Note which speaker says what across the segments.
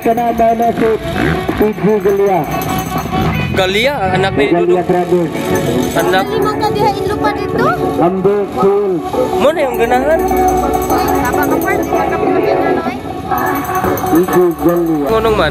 Speaker 1: kena minus 7 gelia
Speaker 2: Galia, anak ni duduk anak ni
Speaker 3: makan dia lupa itu
Speaker 1: ambil pun.
Speaker 2: mana yang genangan
Speaker 3: apa kemarin? kapan kapan genangan
Speaker 1: Iku
Speaker 2: gunung man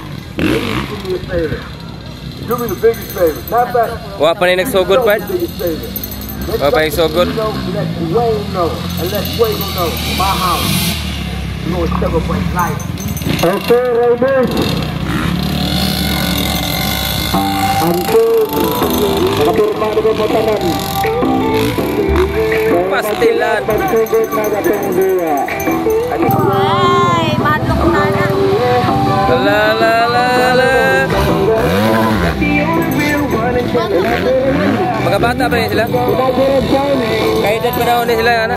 Speaker 4: Do me a favor. Do me the biggest favor. Not back.
Speaker 2: What happened next so good, Pat?
Speaker 4: What happened so good? Know, let Wayne know. And let Wayne know. My house. You know, it's celebrate life.
Speaker 1: Okay, Raymond. Pastilan.
Speaker 3: Ay, madlok na
Speaker 2: Lala.
Speaker 1: Mga
Speaker 2: bata ba yun sila? Kaya dyan pa na sila. Ano?